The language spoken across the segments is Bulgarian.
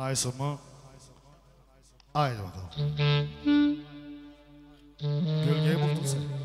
Anaysa mı? Haydi bakalım. Gölgeyi buldun sen.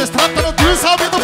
Vocês pelo no tio, salve do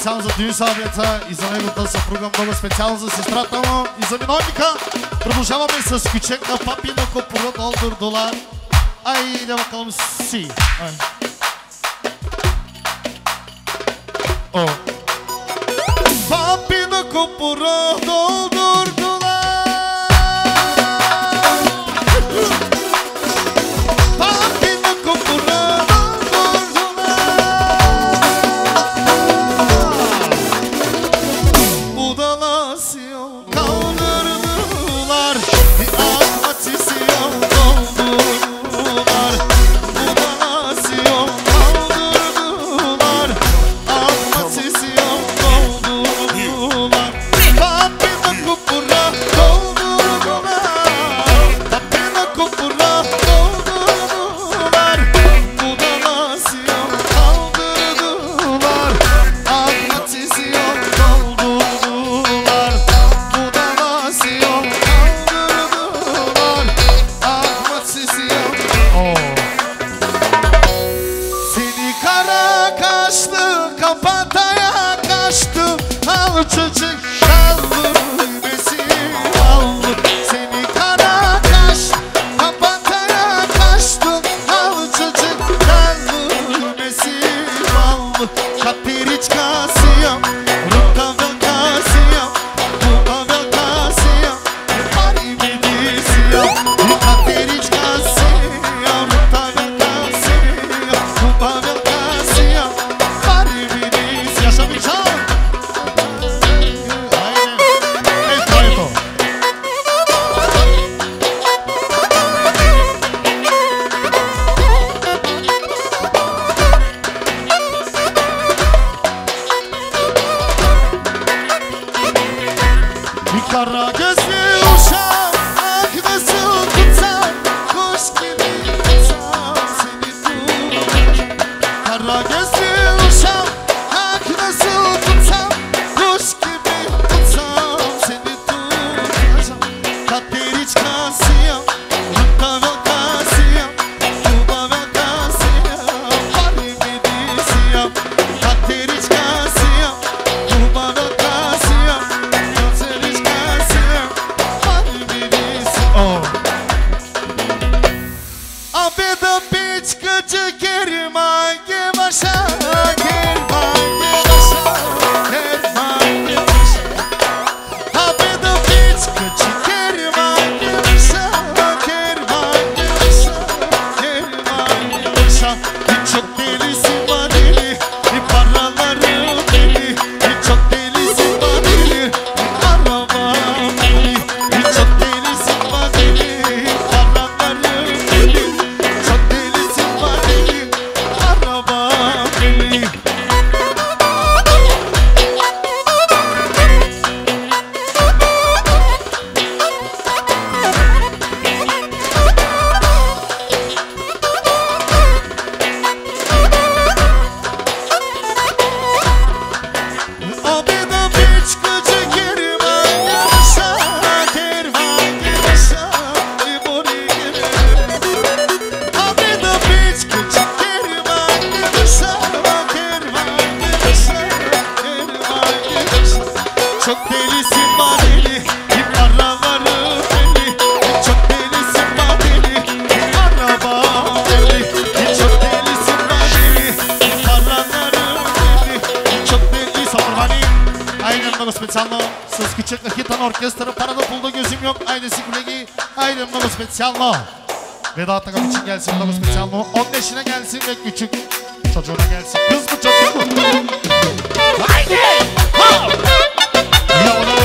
специално за Дюйсавица и за неговата съпруга, много специално за сестрата му и за виновника. Продължаваме с фичек на папи на копорот Олдор Долар. Ай, няма към си. Ай. О. Папи на копорот Олдор Долар. chick. Jan Orkestrı parada pulda gözüm yok. Aynısı kulegi. Ayrı mnogo spesyalno. Vedat Takam için gelsin mnogo spesyalno. 15'ine gelsin ve küçük çocuğuna gelsin. Kız mı çocuk mu? Haydi! Ha! Yavrum!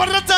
para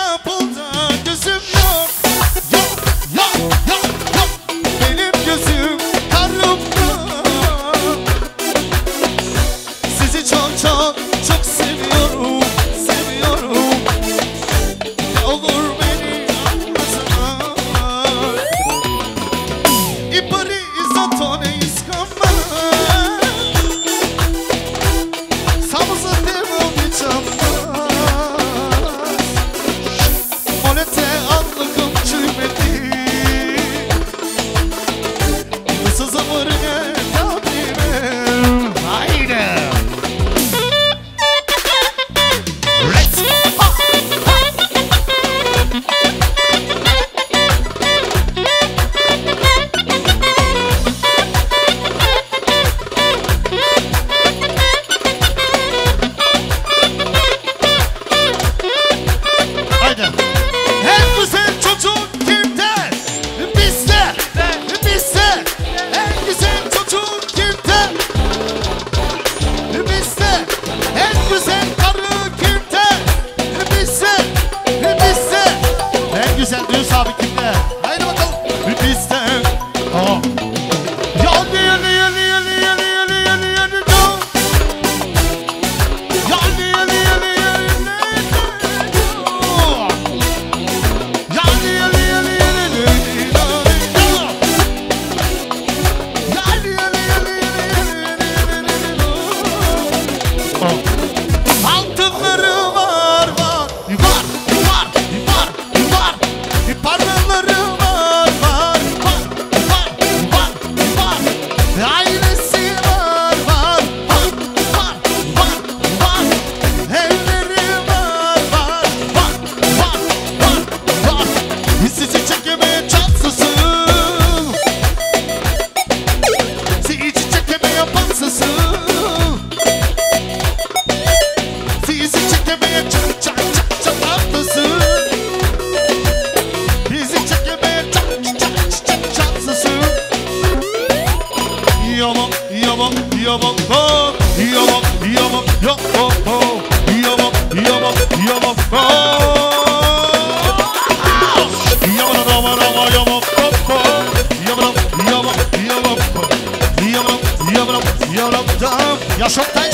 Já solta aí.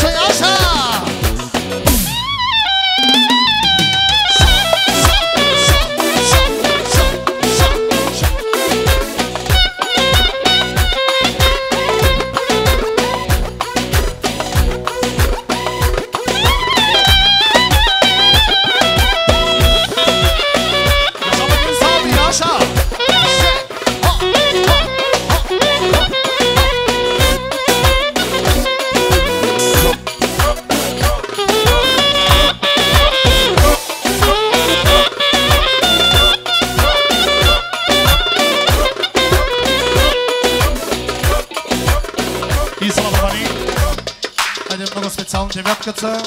Девятката.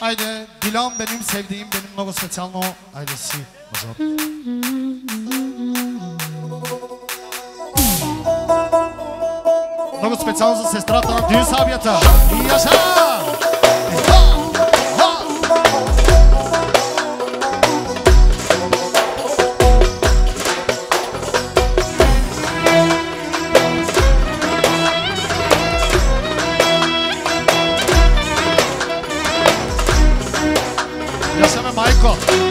Айде, Дилян benim sevdiğim, benim много специално. Айде си, назад. Много специално за сестрата на Дюн Сабията. И яша! 컷